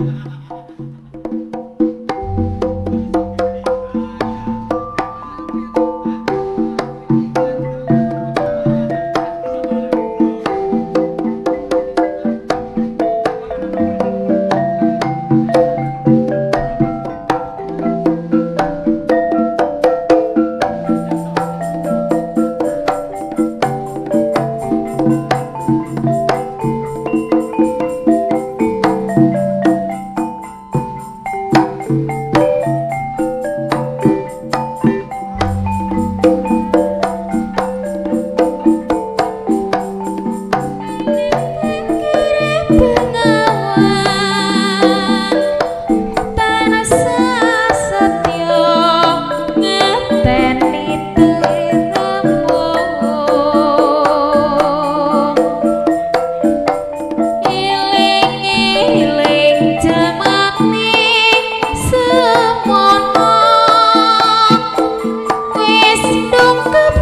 Música the